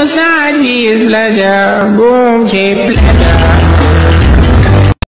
your side, he is pleasure. Boom, keep pleasure.